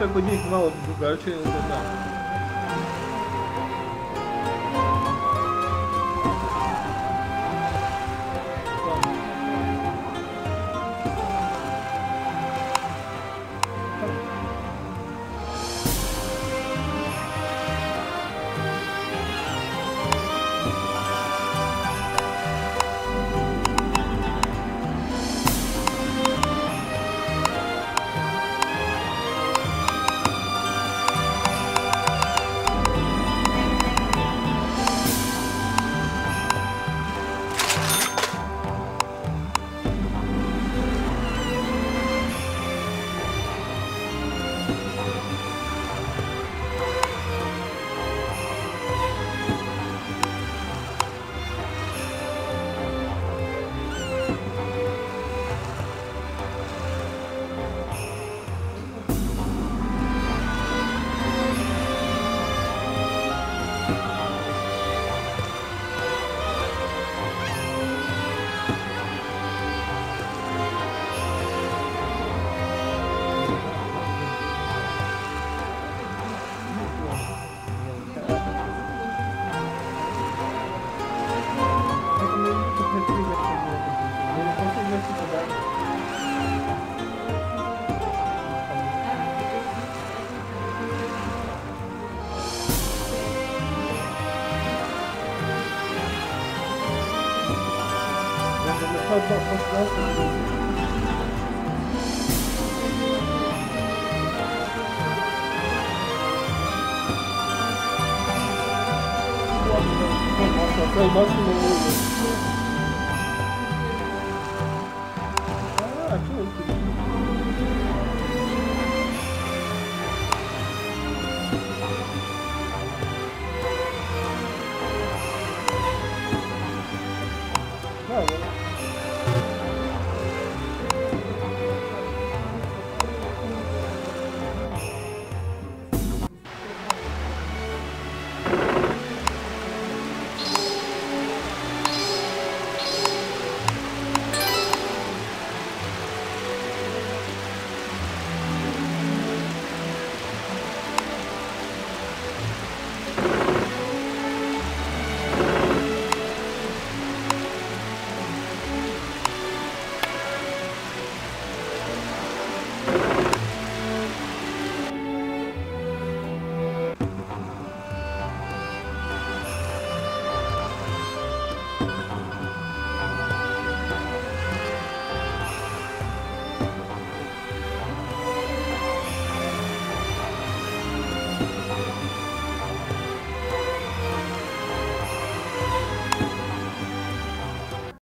как бы не мало, короче, да. No,